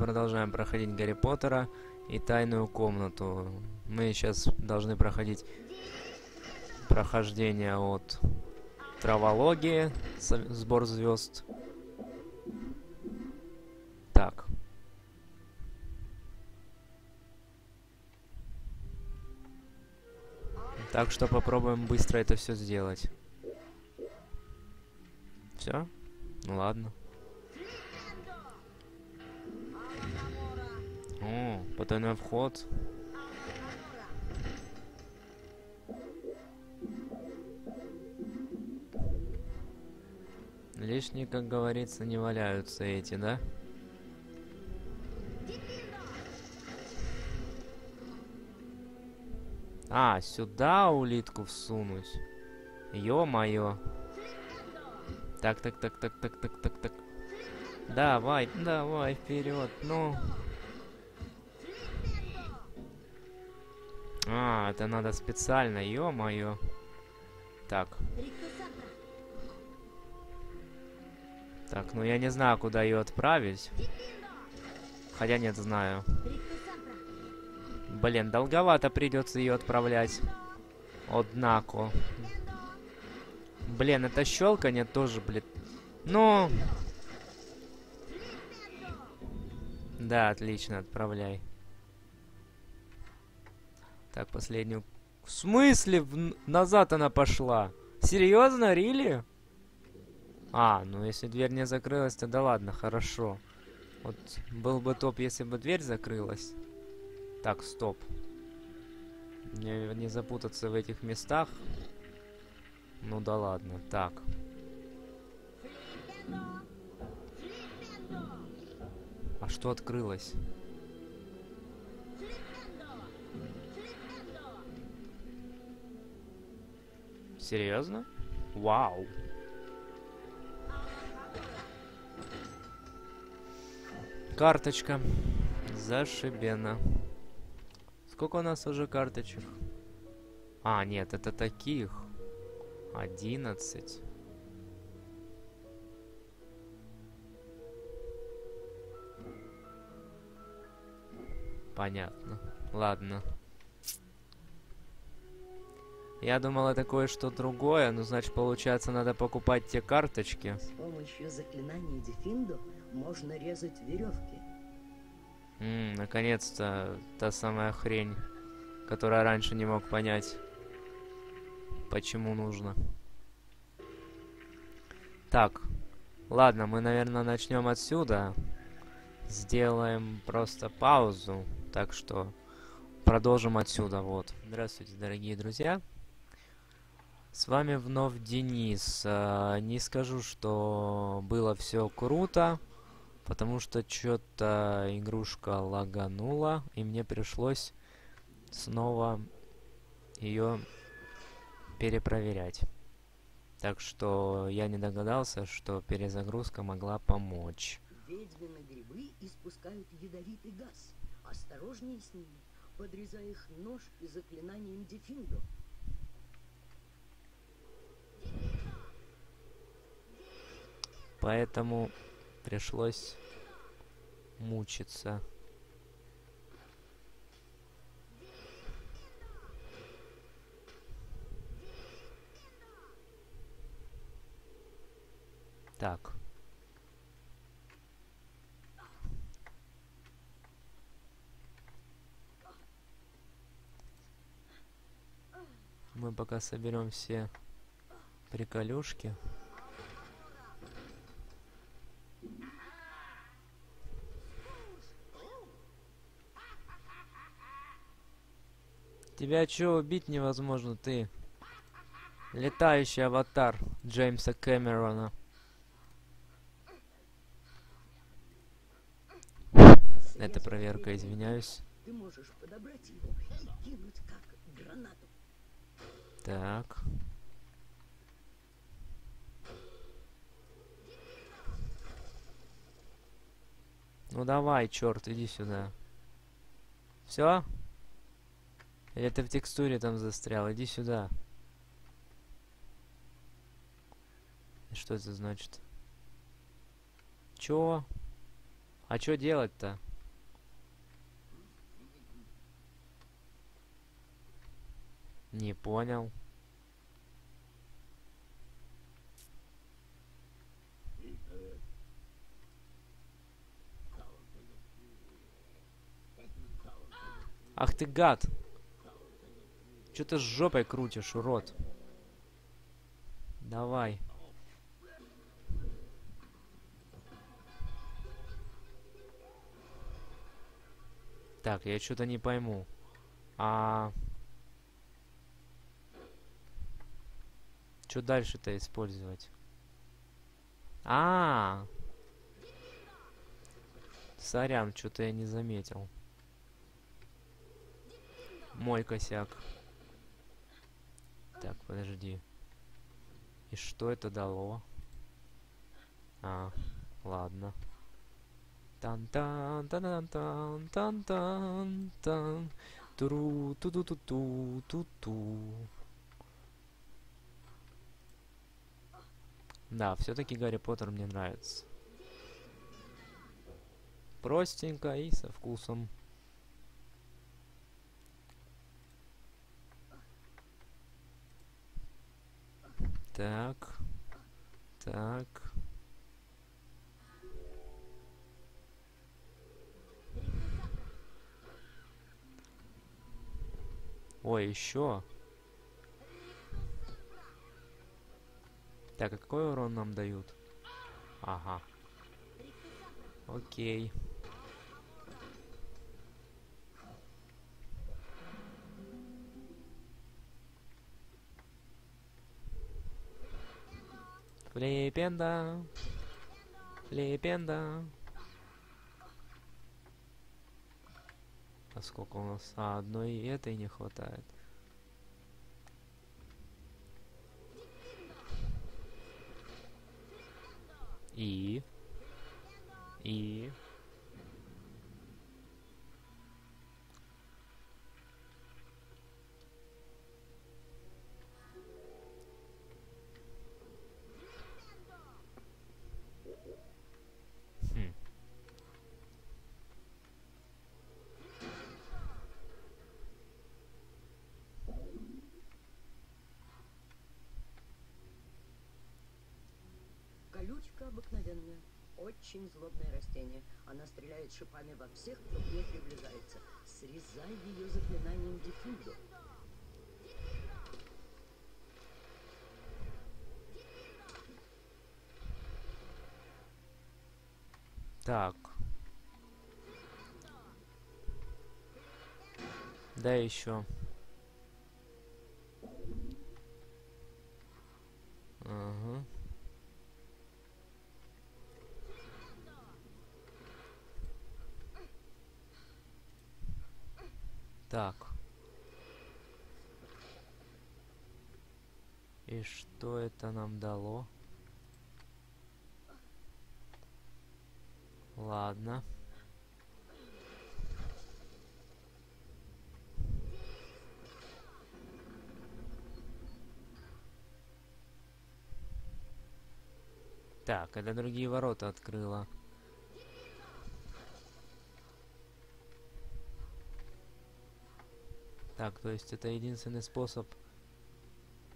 продолжаем проходить Гарри Поттера и Тайную комнату. Мы сейчас должны проходить прохождение от травологии, сбор звезд. Так. Так что попробуем быстро это все сделать. Все? Ну ладно. О, потайной вход. Лишние, как говорится, не валяются эти, да? А, сюда улитку всунуть. Ё-моё. Так, так, так, так, так, так, так, так. Давай, давай, вперед, ну. А, это надо специально, ё-моё. Так. Так, ну я не знаю, куда ее отправить. Хотя нет, знаю. Блин, долговато придется ее отправлять. Однако. Блин, это щелканье тоже, блин. Ну... Да, отлично, отправляй. Так, последнюю... В смысле? В... Назад она пошла? Серьезно, Рили? А, ну если дверь не закрылась, то да ладно, хорошо. Вот был бы топ, если бы дверь закрылась. Так, стоп. Не, не запутаться в этих местах. Ну да ладно, так. А что открылось? Серьезно? Вау. Карточка. Зашибено. Сколько у нас уже карточек? А, нет, это таких. Одиннадцать. Понятно. Ладно. Я думал, это кое-что другое, но значит, получается, надо покупать те карточки. С помощью заклинания Дефиндо можно резать веревки. Ммм, наконец-то та самая хрень, которая раньше не мог понять, почему нужно. Так, ладно, мы, наверное, начнем отсюда. Сделаем просто паузу, так что продолжим отсюда, вот. Здравствуйте, дорогие друзья. С вами вновь Денис. А, не скажу, что было все круто, потому что что-то игрушка лаганула, и мне пришлось снова ее перепроверять. Так что я не догадался, что перезагрузка могла помочь. Ведьмины грибы испускают ядовитый газ. Осторожнее с ними, подрезая их нож и заклинанием Дефиндо. Поэтому пришлось мучиться. Так. Мы пока соберем все приколюшки. Тебя чё, убить невозможно, ты? Летающий аватар Джеймса Кэмерона. Это проверка, извиняюсь. Ты можешь подобрать его и кинуть как гранату. Так. Ну давай, черт, иди сюда. Все? Или ты в текстуре там застрял? Иди сюда. Что это значит? Чё? А чё делать-то? Не понял. Ах ты гад! Че ты с жопой крутишь, урод? Давай. Так, я что-то не пойму. А... Что дальше-то использовать? А, -а, а Сорян, что-то я не заметил. Мой косяк. Так, подожди. И что это дало? А, ладно. тан тан тан тан тан тан тан туру ту ту ту ту ту ту Да, все-таки Гарри Поттер мне нравится. Простенько и со вкусом. Так. Так. Ой, еще. Так, а какой урон нам дают? Ага. Окей. Флипенда. Флипенда. А сколько у нас? А, одной этой не хватает. И... И... Очень злобное растение. Она стреляет шипами во всех, кто к ней приближается. Срезай ее заклинанием диффюза. Так. Да еще. Ага. Так. И что это нам дало? Ладно. Так, это другие ворота открыла. Так, то есть это единственный способ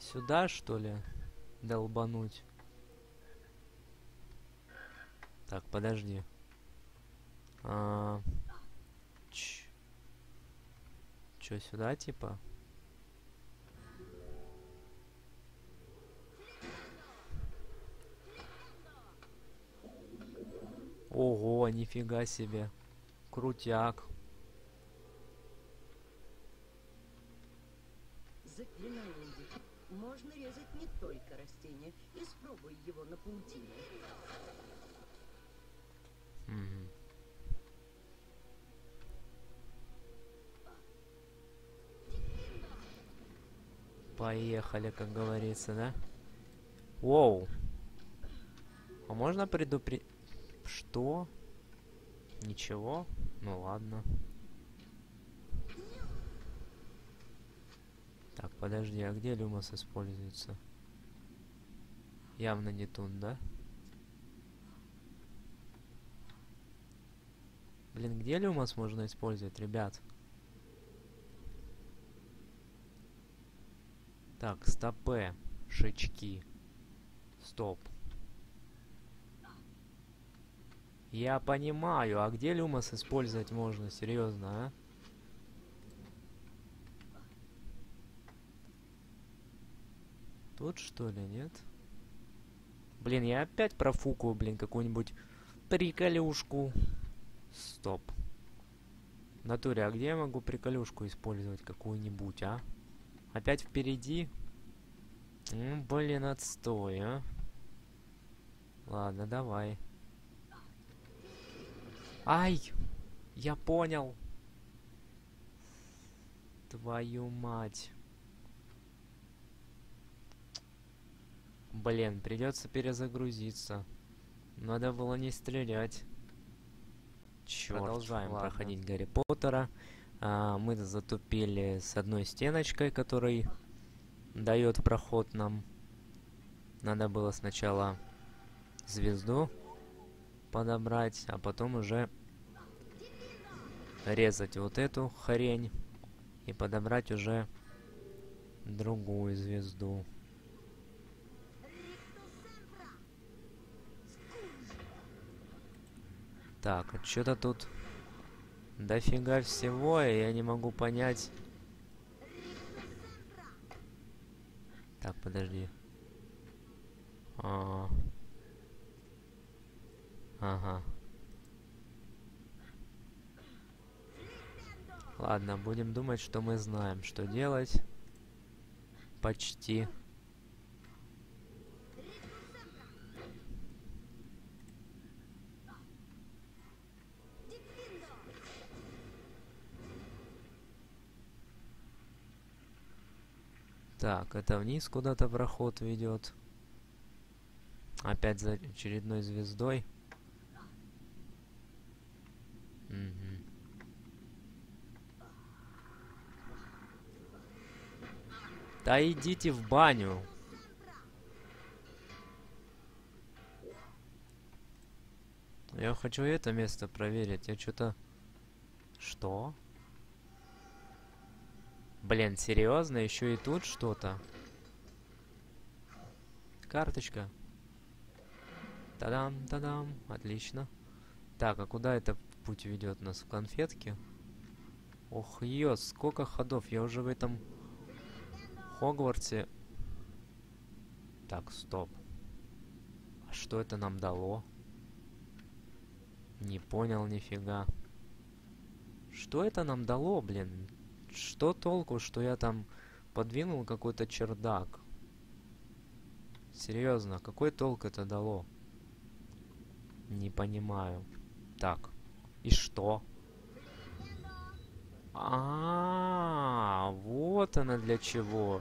сюда, что ли, долбануть? Так, подожди. А... Ч... Чё, сюда, типа? Ого, нифига себе. Крутяк. Заклинанием диффюза можно резать не только растения. Испробуй Мгм. Поехали, как говорится, да? Воу. А можно предупредить... Что? Ничего? Ну ладно. Так, подожди, а где люмос используется? Явно не тут, да? Блин, где люмос можно использовать, ребят? Так, стопе. Шички. Стоп. Я понимаю, а где люмос использовать можно? Серьезно, а? Тут что ли, нет? Блин, я опять профукаю, блин, какую-нибудь приколюшку. Стоп. В натуре, а где я могу приколюшку использовать какую-нибудь, а? Опять впереди? Ну, блин, отстой, а. Ладно, давай. Ай! Я понял. Твою мать. Блин, придется перезагрузиться. Надо было не стрелять. Черт, Продолжаем ладно. проходить Гарри Поттера. А, мы затупили с одной стеночкой, который дает проход нам. Надо было сначала звезду подобрать, а потом уже резать вот эту хрень и подобрать уже другую звезду. Так, а что-то тут дофига всего, и я не могу понять. Так, подожди. А -а -а. Ага. Ладно, будем думать, что мы знаем, что делать. Почти. Так, это вниз куда-то проход ведет. Опять за очередной звездой. Угу. Да идите в баню. Я хочу это место проверить. Я что-то... Что? Блин, серьезно? Еще и тут что-то? Карточка. Тадам, тадам. Отлично. Так, а куда это путь ведет нас? В конфетки? Ох, ё, сколько ходов. Я уже в этом Хогвартсе... Так, стоп. А что это нам дало? Не понял нифига. Что это нам дало, блин? Что толку, что я там подвинул какой-то чердак? Серьезно, какой толк это дало? Не понимаю. Так, и что? А, -а, -а вот она для чего.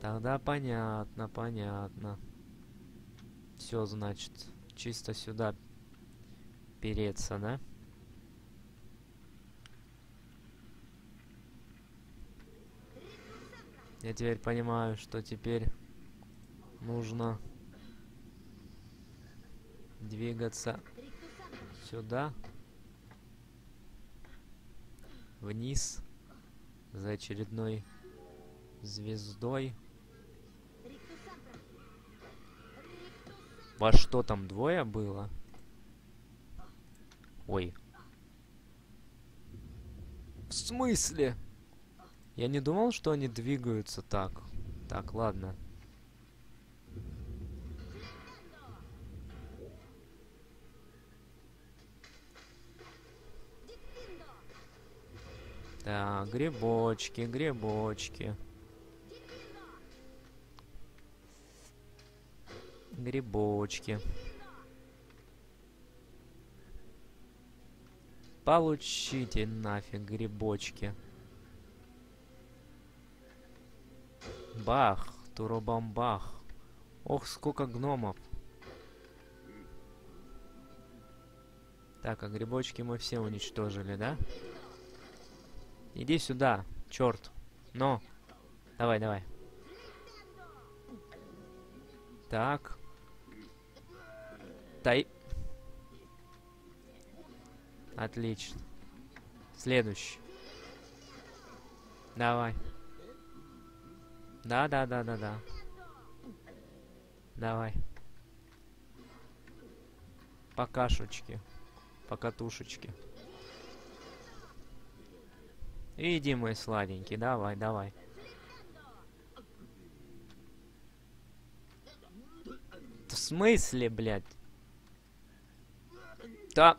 Тогда понятно, понятно. Все, значит, чисто сюда переться, да? Я теперь понимаю, что теперь нужно двигаться сюда, вниз, за очередной звездой. Во что там двое было? Ой. В смысле? Я не думал, что они двигаются так. Так, ладно. Так, грибочки, грибочки. Грибочки. Получите нафиг грибочки. Бах, турубамбах. Ох, сколько гномов. Так, а грибочки мы все уничтожили, да? Иди сюда, черт. Но. Давай, давай. Так. Тай. Отлично. Следующий. Давай. Да, да, да, да, да. Давай. Покашечки. Покатушечки. Иди, мой сладенький, давай, давай. В смысле, блядь? Да.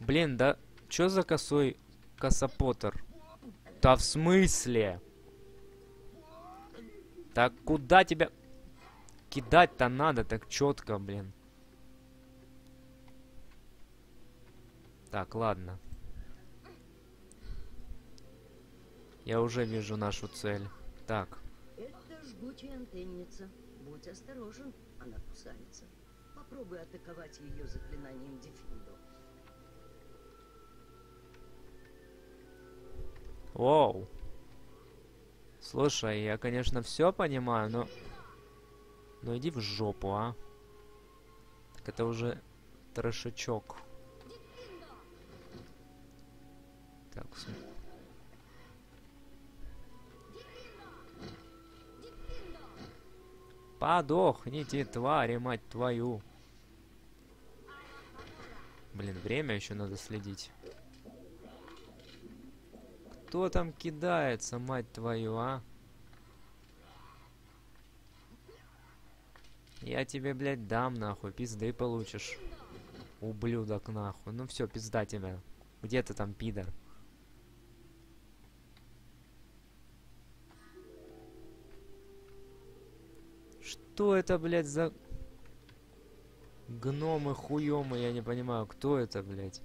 Блин, да. Чё за косой косопотер? Да в смысле? Так куда тебя кидать-то надо так четко, блин? Так, ладно. Я уже вижу нашу цель. Так. Это жгучая антенница. Будь осторожен, она кусается. Попробуй атаковать ее заклинанием Дефиндо. Воу. Слушай, я, конечно, все понимаю, но... Ну иди в жопу, а. Так это уже трешечок. Так, см- Подохните, твари, мать твою. Блин, время еще надо следить. Кто там кидается, мать твою, а? Я тебе, блядь, дам, нахуй, пизды получишь. Ублюдок, нахуй. Ну все, пизда тебя. Где ты там, пидор? Что это, блядь, за... Гномы, хуёмы, я не понимаю, кто это, блядь?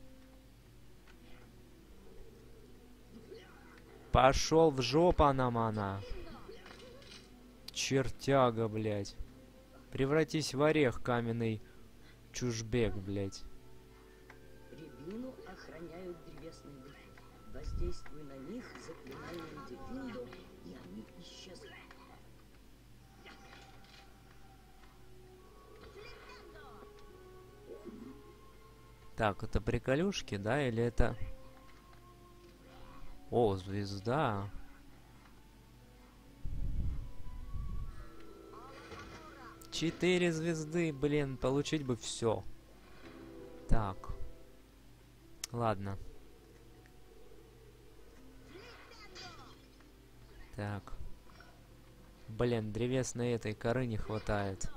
Пошел в жопу, она Чертяга, блядь. Превратись в орех, каменный чужбек, блядь. Рябину охраняют древесные духи. Воздействуй на них заклинанием Дефиндо, и они исчезнут. Так, это приколюшки, да, или это... О, звезда. Четыре звезды, блин, получить бы все. Так. Ладно. Так. Блин, древесной этой коры не хватает.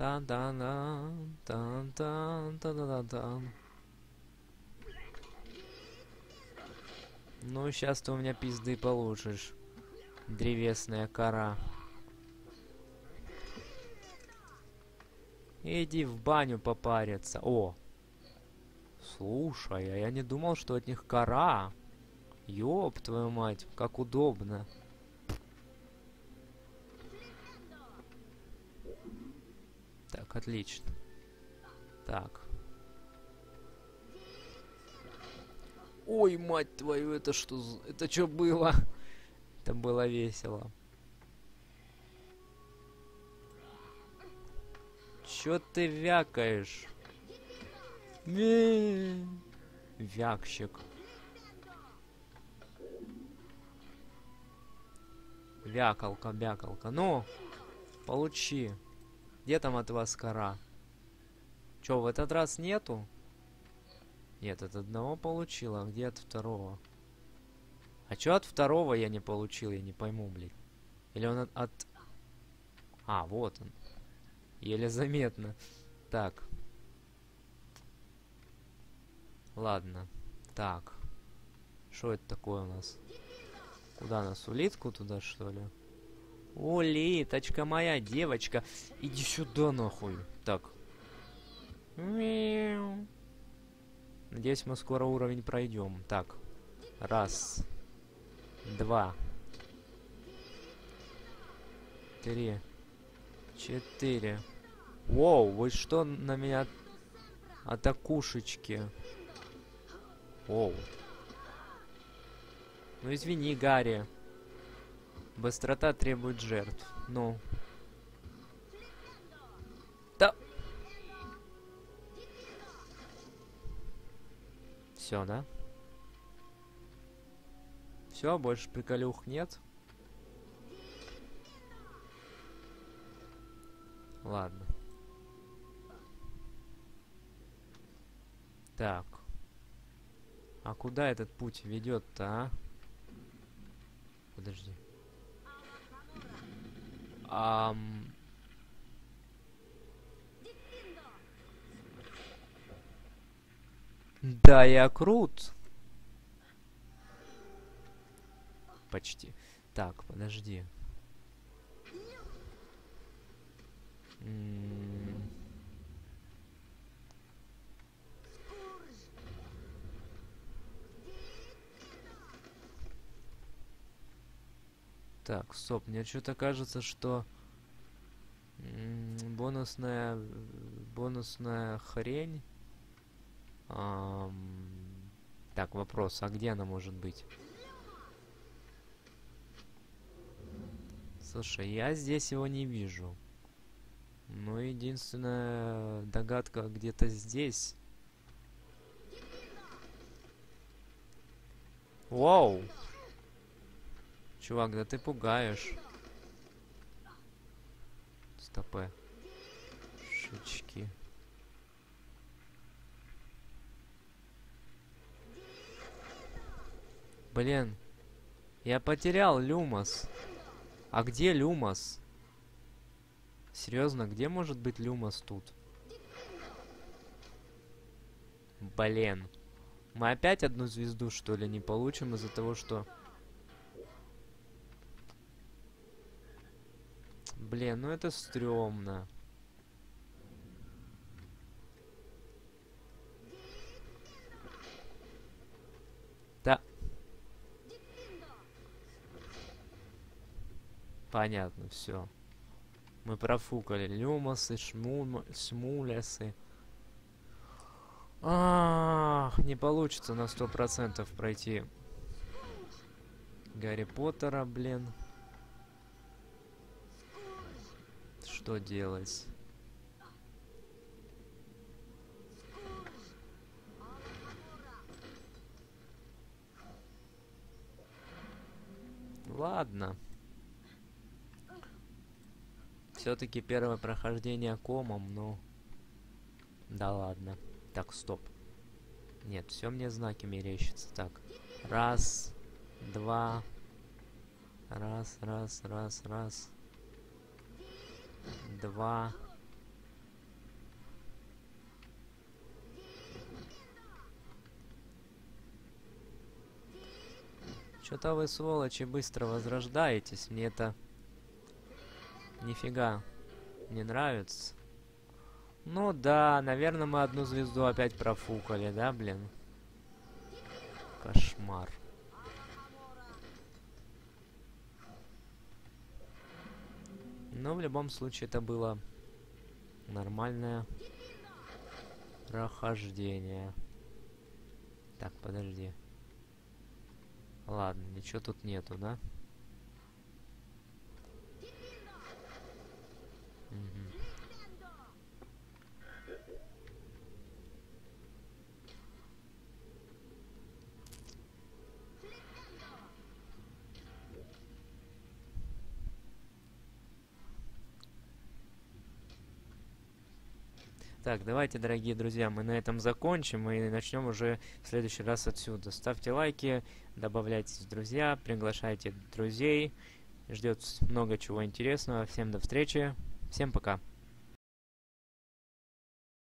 Тан-тан-тан, тан-тан, тан-тан-тан. Ну, сейчас ты у меня пизды получишь. Древесная кора. Иди в баню попариться. О! Слушай, а я не думал, что от них кора. Ёб твою мать, как удобно. Так, отлично. Так. Ой, мать твою, это что? Это что было? Это было весело. Чё ты вякаешь? Вякщик. Вякалка, бякалка. Ну, получи. Где там от вас кора? Чё, в этот раз нету? Нет, от одного получил, а где от второго? А чё от второго я не получил, я не пойму, блядь. Или он от... от- А, вот он. Еле заметно. Так. Ладно. Так. Что это такое у нас? Куда нас? Улитку туда, что ли? Улиточка моя, девочка. Иди сюда, нахуй. Так. Мяу. Надеюсь, мы скоро уровень пройдем. Так. Раз. Два. Три. Четыре. Воу, вы что на меня атакушечки? Воу. Ну извини, Гарри. Быстрота требует жертв. Ну. Да. Все, да? Все, больше приколюх нет. Ладно. Так. А куда этот путь ведет-то, а? Подожди. Ам... Да, я крут. Почти. Так, подожди. М, Так, стоп, мне что-то кажется, что бонусная бонусная хрень. Ам, Так, вопрос, а где она может быть? Слушай, я здесь его не вижу. Ну, единственная догадка где-то здесь. Вау! Чувак, да ты пугаешь. Стопэ. Шички. Блин. Я потерял Люмос. А где Люмос? Серьезно, где может быть Люмос тут? Блин. Мы опять одну звезду, что ли, не получим из-за того, что... Блин, ну это стрёмно. Да. Понятно, все. Мы профукали люмосы, шму... шмулесы. Ах, не получится на сто процентов пройти Гарри Поттера, блин. Что делать? Ладно. Все-таки первое прохождение комом, ну... Да ладно. Так, стоп. Нет, все мне знаки мерещатся. Так. Раз, два. Раз, раз, раз, раз. Два. Что-то вы, сволочи, быстро возрождаетесь. Мне это нифига не нравится. Ну да, наверное, мы одну звезду опять профукали, да, блин? Кошмар. Но в любом случае это было нормальное прохождение. Так, подожди. Ладно, ничего тут нету, да? Мгм. Так, давайте, дорогие друзья, мы на этом закончим и начнем уже в следующий раз отсюда. Ставьте лайки, добавляйтесь в друзья, приглашайте друзей. Ждет много чего интересного. Всем до встречи. Всем пока.